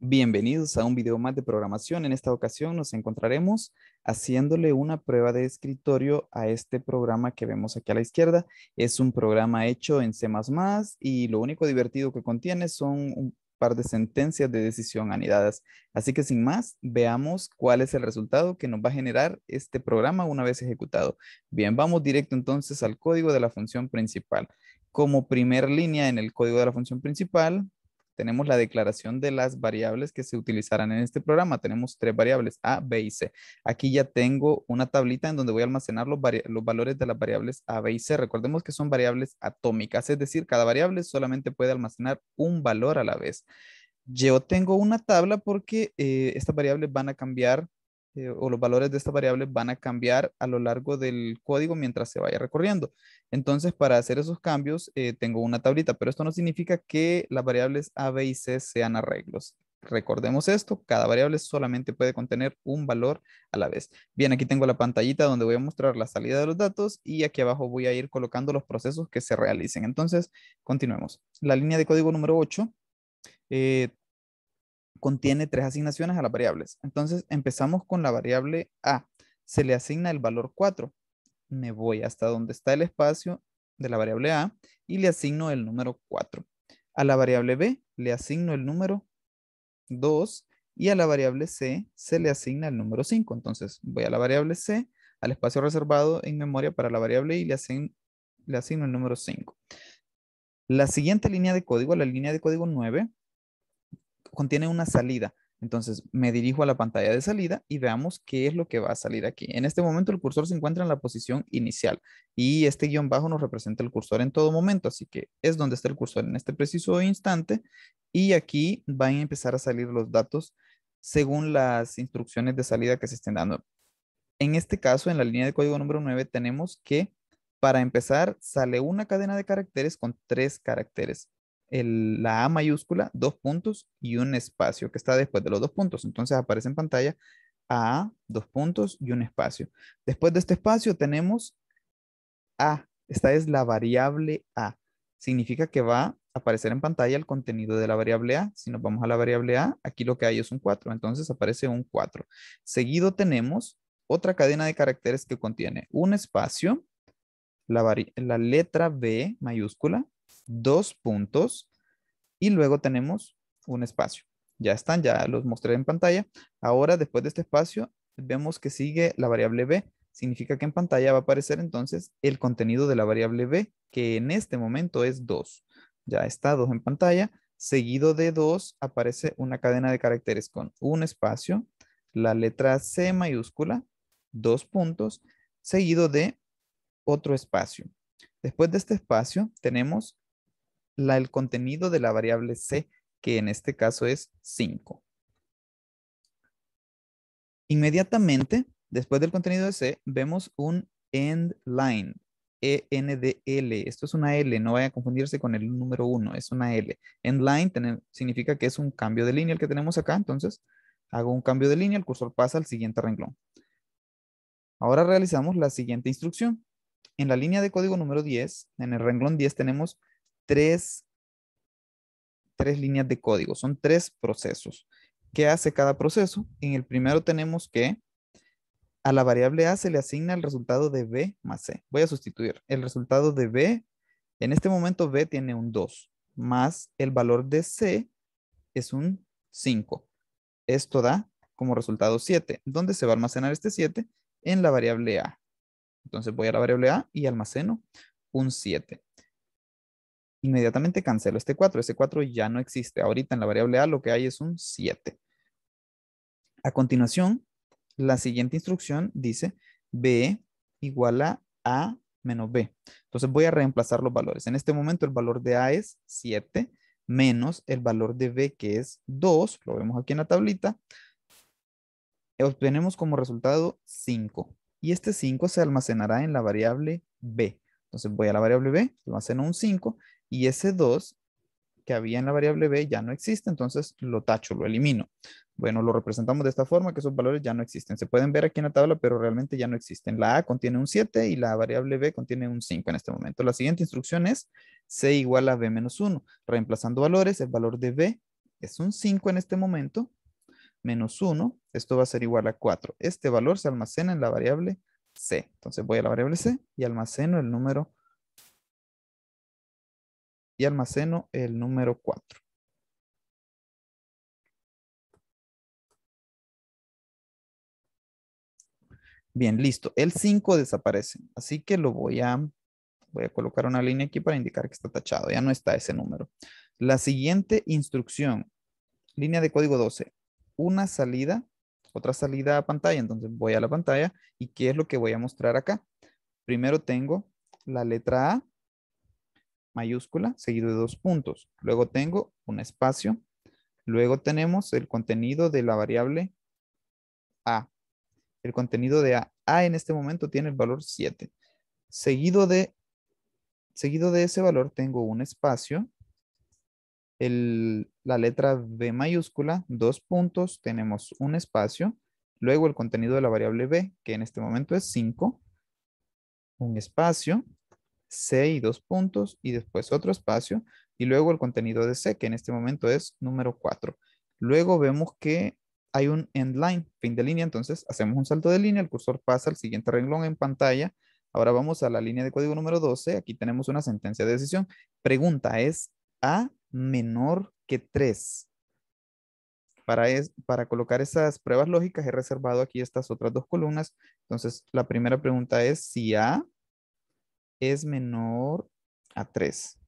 Bienvenidos a un video más de programación. En esta ocasión nos encontraremos haciéndole una prueba de escritorio a este programa que vemos aquí a la izquierda. Es un programa hecho en C++ y lo único divertido que contiene son un par de sentencias de decisión anidadas. Así que sin más, veamos cuál es el resultado que nos va a generar este programa una vez ejecutado. Bien, vamos directo entonces al código de la función principal. Como primer línea en el código de la función principal, tenemos la declaración de las variables que se utilizarán en este programa. Tenemos tres variables, A, B y C. Aquí ya tengo una tablita en donde voy a almacenar los, valores de las variables A, B y C. Recordemos que son variables atómicas, es decir, cada variable solamente puede almacenar un valor a la vez. Yo tengo una tabla porque eh, estas variables van a cambiar eh, o los valores de esta variable van a cambiar a lo largo del código mientras se vaya recorriendo. Entonces, para hacer esos cambios, eh, tengo una tablita, pero esto no significa que las variables A, B y C sean arreglos. Recordemos esto, cada variable solamente puede contener un valor a la vez. Bien, aquí tengo la pantallita donde voy a mostrar la salida de los datos y aquí abajo voy a ir colocando los procesos que se realicen. Entonces, continuemos. La línea de código número 8 contiene tres asignaciones a las variables. Entonces empezamos con la variable A. Se le asigna el valor 4. Me voy hasta donde está el espacio de la variable A y le asigno el número 4. A la variable B le asigno el número 2 y a la variable C se le asigna el número 5. Entonces voy a la variable C, al espacio reservado en memoria para la variable y le asigno, le asigno el número 5. La siguiente línea de código, la línea de código 9, contiene una salida. Entonces me dirijo a la pantalla de salida y veamos qué es lo que va a salir aquí. En este momento el cursor se encuentra en la posición inicial y este guion bajo nos representa el cursor en todo momento, así que es donde está el cursor en este preciso instante y aquí van a empezar a salir los datos según las instrucciones de salida que se estén dando. En este caso, en la línea de código número 9, tenemos que para empezar sale una cadena de caracteres con tres caracteres la A mayúscula, dos puntos y un espacio que está después de los dos puntos. Entonces aparece en pantalla A, dos puntos y un espacio. Después de este espacio tenemos A. Esta es la variable A. Significa que va a aparecer en pantalla el contenido de la variable A. Si nos vamos a la variable A, aquí lo que hay es un 4. Entonces aparece un 4. Seguido tenemos otra cadena de caracteres que contiene un espacio, la, la letra B mayúscula, dos puntos y luego tenemos un espacio. Ya están, ya los mostré en pantalla. Ahora, después de este espacio, vemos que sigue la variable b. Significa que en pantalla va a aparecer entonces el contenido de la variable b, que en este momento es 2. Ya está 2 en pantalla. Seguido de 2 aparece una cadena de caracteres con un espacio, la letra C mayúscula, dos puntos, seguido de otro espacio. Después de este espacio tenemos el contenido de la variable c, que en este caso es 5. Inmediatamente, después del contenido de c, vemos un end line, ENDL. Esto es una L, no vaya a confundirse con el número 1, es una L. End line significa que es un cambio de línea el que tenemos acá, entonces hago un cambio de línea, el cursor pasa al siguiente renglón. Ahora realizamos la siguiente instrucción. En la línea de código número 10, en el renglón 10 tenemos tres, tres líneas de código, son tres procesos. ¿Qué hace cada proceso? En el primero tenemos que a la variable A se le asigna el resultado de B más C. Voy a sustituir el resultado de B. En este momento B tiene un 2 más el valor de C es un 5. Esto da como resultado 7. ¿Dónde se va a almacenar este 7? En la variable A. Entonces voy a la variable A y almaceno un 7 inmediatamente cancelo este 4. Ese 4 ya no existe. Ahorita en la variable A lo que hay es un 7. A continuación, la siguiente instrucción dice B igual a A menos B. Entonces voy a reemplazar los valores. En este momento el valor de A es 7 menos el valor de B que es 2. Lo vemos aquí en la tablita. Obtenemos como resultado 5. Y este 5 se almacenará en la variable B. Entonces voy a la variable B, almaceno un 5 y ese 2 que había en la variable b ya no existe, entonces lo tacho, lo elimino. Bueno, lo representamos de esta forma, que esos valores ya no existen. Se pueden ver aquí en la tabla, pero realmente ya no existen. La a contiene un 7 y la variable b contiene un 5 en este momento. La siguiente instrucción es c igual a b menos 1. Reemplazando valores, el valor de b es un 5 en este momento, menos 1, esto va a ser igual a 4. Este valor se almacena en la variable C. Entonces voy a la variable C y almaceno el número y almaceno el número 4. Bien, listo. El 5 desaparece. Así que lo voy a, voy a colocar una línea aquí para indicar que está tachado. Ya no está ese número. La siguiente instrucción, línea de código 12, una salida, otra salida a pantalla. Entonces voy a la pantalla y ¿qué es lo que voy a mostrar acá? Primero tengo la letra A mayúscula seguido de dos puntos. Luego tengo un espacio. Luego tenemos el contenido de la variable A. El contenido de A. A en este momento tiene el valor 7. Seguido de, seguido de ese valor tengo un espacio. la letra B mayúscula, dos puntos, tenemos un espacio. Luego el contenido de la variable B, que en este momento es 5. Un espacio. C y dos puntos y después otro espacio y luego el contenido de C que en este momento es número 4. Luego vemos que hay un end line, fin de línea, entonces hacemos un salto de línea, el cursor pasa al siguiente renglón en pantalla. Ahora vamos a la línea de código número 12, aquí tenemos una sentencia de decisión. Pregunta, ¿es A menor que 3? Para, es, para colocar esas pruebas lógicas he reservado aquí estas otras dos columnas. Entonces, la primera pregunta es si A es menor a 3.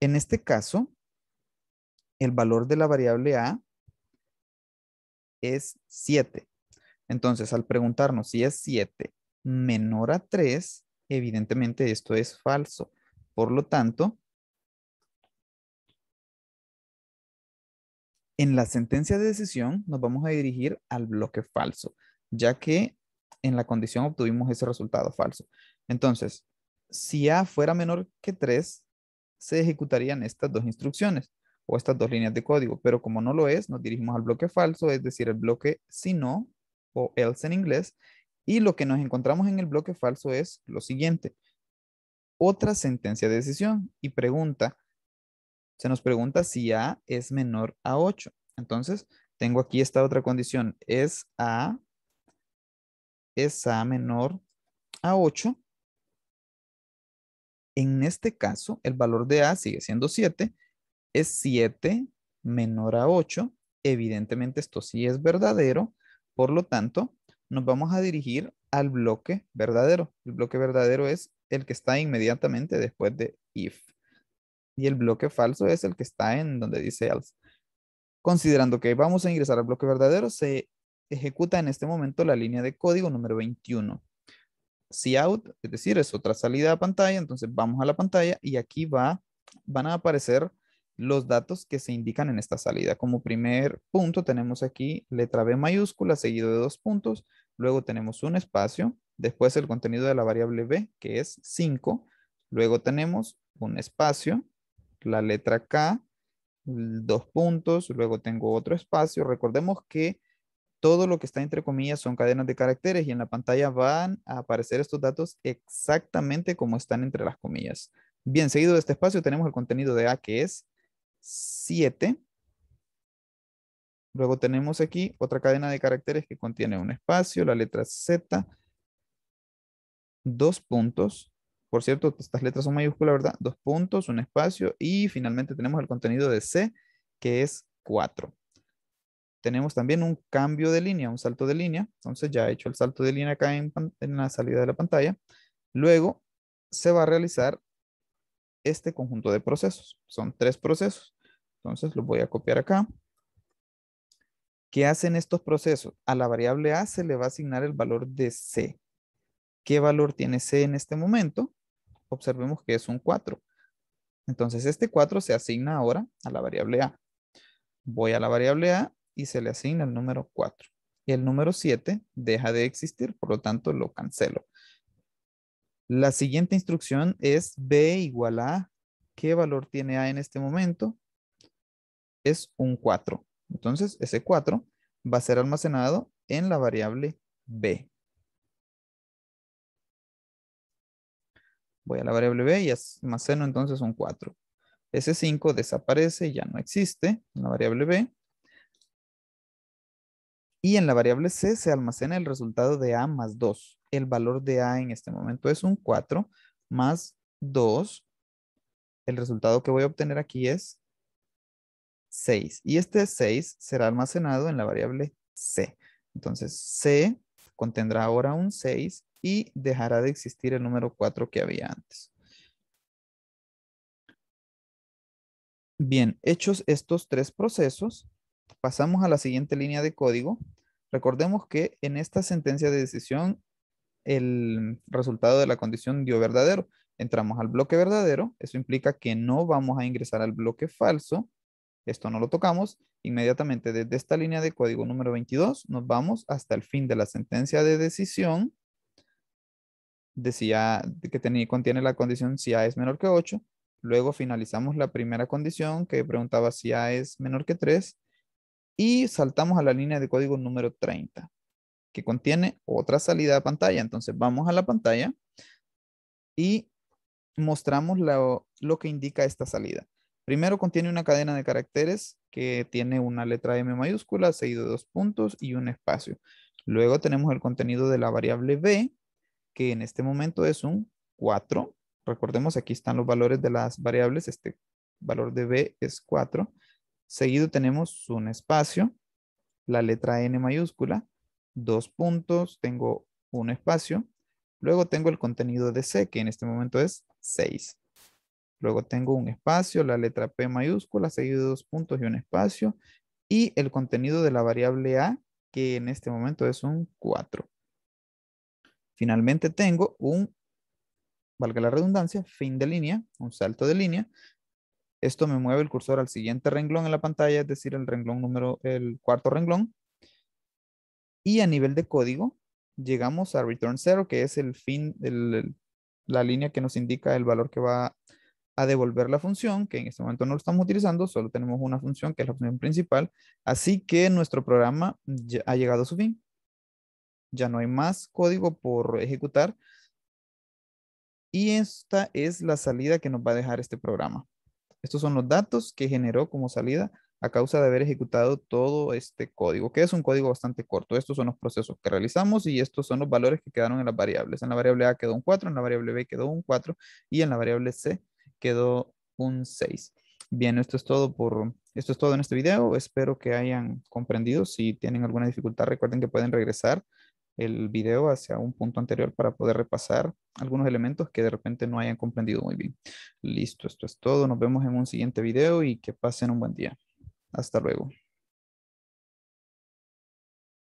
En este caso, el valor de la variable A es 7. Entonces, al preguntarnos si es 7 menor a 3, evidentemente esto es falso. Por lo tanto, en la sentencia de decisión nos vamos a dirigir al bloque falso, ya que en la condición obtuvimos ese resultado falso. Entonces, si A fuera menor que 3, se ejecutarían estas dos instrucciones o estas dos líneas de código, pero como no lo es, nos dirigimos al bloque falso, es decir, el bloque si no o else en inglés, y lo que nos encontramos en el bloque falso es lo siguiente. Otra sentencia de decisión y pregunta, se nos pregunta si A es menor a 8. Entonces, tengo aquí esta otra condición, es A, es A menor a 8 en este caso, el valor de A sigue siendo 7. Es 7 menor a 8. Evidentemente esto sí es verdadero. Por lo tanto, nos vamos a dirigir al bloque verdadero. El bloque verdadero es el que está inmediatamente después de if. Y el bloque falso es el que está en donde dice else. Considerando que vamos a ingresar al bloque verdadero, se ejecuta en este momento la línea de código número 21 out, es decir, es otra salida a pantalla, entonces vamos a la pantalla y aquí va, van a aparecer los datos que se indican en esta salida. Como primer punto tenemos aquí letra B mayúscula seguido de dos puntos, luego tenemos un espacio, después el contenido de la variable B que es 5, luego tenemos un espacio, la letra K, dos puntos, luego tengo otro espacio. Recordemos que todo lo que está entre comillas son cadenas de caracteres y en la pantalla van a aparecer estos datos exactamente como están entre las comillas. Bien, seguido de este espacio tenemos el contenido de A que es 7. Luego tenemos aquí otra cadena de caracteres que contiene un espacio, la letra Z, dos puntos. Por cierto, estas letras son mayúsculas, ¿verdad? Dos puntos, un espacio y finalmente tenemos el contenido de C que es 4 tenemos también un cambio de línea, un salto de línea. Entonces ya he hecho el salto de línea acá en, la salida de la pantalla. Luego se va a realizar este conjunto de procesos. Son tres procesos. Entonces los voy a copiar acá. ¿Qué hacen estos procesos? A la variable A se le va a asignar el valor de C. ¿Qué valor tiene C en este momento? Observemos que es un 4. Entonces este 4 se asigna ahora a la variable A. Voy a la variable A y se le asigna el número 4. Y el número 7 deja de existir, por lo tanto lo cancelo. La siguiente instrucción es B igual a ¿qué valor tiene A en este momento? Es un 4. Entonces ese 4 va a ser almacenado en la variable B. Voy a la variable B y almaceno entonces un 4. Ese 5 desaparece, ya no existe en la variable b. Y en la variable c se almacena el resultado de a más 2. El valor de a en este momento es un 4 más 2. El resultado que voy a obtener aquí es 6. Y este 6 será almacenado en la variable c. Entonces c contendrá ahora un 6 y dejará de existir el número 4 que había antes. Bien, hechos estos tres procesos, pasamos a la siguiente línea de código. Recordemos que en esta sentencia de decisión, el resultado de la condición dio verdadero. Entramos al bloque verdadero, eso implica que no vamos a ingresar al bloque falso. Esto no lo tocamos. Inmediatamente desde esta línea de código número 22 nos vamos hasta el fin de la sentencia de decisión. Decía que contiene la condición si A es menor que 8 Luego finalizamos la primera condición que preguntaba si A es menor que 3 y saltamos a la línea de código número 30 que contiene otra salida de pantalla. Entonces vamos a la pantalla y mostramos lo, lo que indica esta salida. Primero contiene una cadena de caracteres que tiene una letra M mayúscula, seguido de dos puntos y un espacio. Luego tenemos el contenido de la variable B, que en este momento es un 4 Recordemos, aquí están los valores de las variables. Este valor de b es 4. Seguido tenemos un espacio, la letra n mayúscula, dos puntos, tengo un espacio. Luego tengo el contenido de c, que en este momento es 6. Luego tengo un espacio, la letra p mayúscula, seguido de dos puntos y un espacio. Y el contenido de la variable a, que en este momento es un 4. Finalmente tengo un valga la redundancia, fin de línea, un salto de línea. Esto me mueve el cursor al siguiente renglón en la pantalla, es decir, el renglón número, el cuarto renglón. Y a nivel de código, llegamos a return 0, que es el fin, de la línea que nos indica el valor que va a devolver la función, que en este momento no lo estamos utilizando, solo tenemos una función que es la función principal. Así que nuestro programa ya ha llegado a su fin. Ya no hay más código por ejecutar, y esta es la salida que nos va a dejar este programa. Estos son los datos que generó como salida a causa de haber ejecutado todo este código, que es un código bastante corto. Estos son los procesos que realizamos y estos son los valores que quedaron en las variables. En la variable A quedó un 4, en la variable B quedó un 4 y en la variable C quedó un 6. Bien, esto es todo por esto es todo en este video. Espero que hayan comprendido. Si tienen alguna dificultad, recuerden que pueden regresar el video hacia un punto anterior para poder repasar algunos elementos que de repente no hayan comprendido muy bien. Listo, esto es todo. Nos vemos en un siguiente video y que pasen un buen día. Hasta luego.